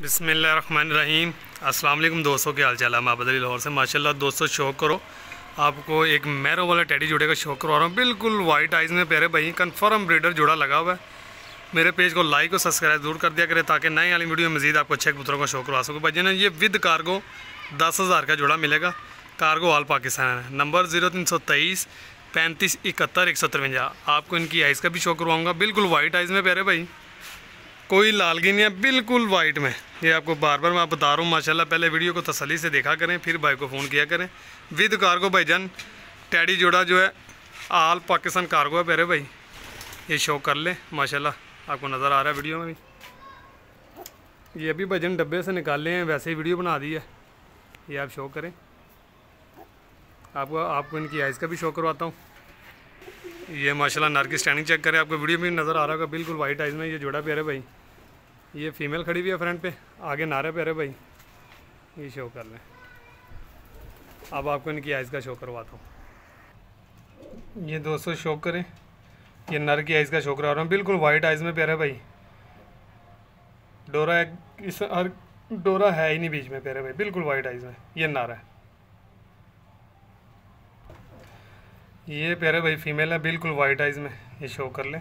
बिसमीम अस्सलाम दोस्तों के हाल चाल है माबदली लाहौर से। माशाल्लाह, दोस्तों, शौक करो। आपको एक मैरो वाला टैडी जोड़े का शौक करवा रहा हूँ। बिल्कुल वाइट आइज़ में प्यारे भाई कन्फर्म ब्रीडर जोड़ा लगा हुआ है। मेरे पेज को लाइक और सब्सक्राइब ज़रूर कर दिया करें, ताकि नए वाली वीडियो में मजीद आपको अच्छे पुत्रों का शौक करवा सको। भाई ना ये विद कार्गो दस हज़ार का जोड़ा मिलेगा। कार्गो ऑल पाकिस्तान है। नंबर ज़ीरो तीन सौ तेईस पैंतीस इकहत्तर, एक सौ तिरवंजा। आपको इनकी आइज़ का भी शौक करवाऊँगा। बिल्कुल वाइट आइज़ में प्यारे भाई। कोई लालगी नहीं है, बिल्कुल वाइट में। ये आपको बार बार मैं आप बता रहा हूँ, माशाल्लाह, पहले वीडियो को तसली से देखा करें, फिर भाई को फ़ोन किया करें। विद कार्गो भाईजान, टैडी जोड़ा जो है, आल पाकिस्तान कार्गो है पहले भाई। ये शो कर ले, माशाल्लाह, आपको नज़र आ रहा है वीडियो में भी। ये अभी भजन डब्बे से निकाले हैं, वैसे ही वीडियो बना दी है। ये आप शो करें। आपको आपको इनकी आइज़ का भी शो करवाता हूँ। ये माशाल्लाह, नर की स्टैंडिंग चेक करें, आपको वीडियो में नज़र आ रहा होगा, बिल्कुल वाइट आइज़ में ये जोड़ा प्यारे भाई। ये फीमेल खड़ी हुई है फ्रंट पे। आगे नारे प्यारे भाई। ये शो कर लें अब आपको इनकी आइज़ का शो करवाता हूँ। ये दोस्तों शो करें। ये नर की आइज़ का शो करवा रहा हूँ। बिल्कुल वाइट आइज़ में प्यारे भाई। डोरा इस हर डोरा है ही नहीं बीच में प्यारे भाई। बिल्कुल वाइट आइज़ में। ये नारा है ये प्यारे भाई फीमेल है। बिल्कुल वाइट आइज़ में। ये शो कर लें।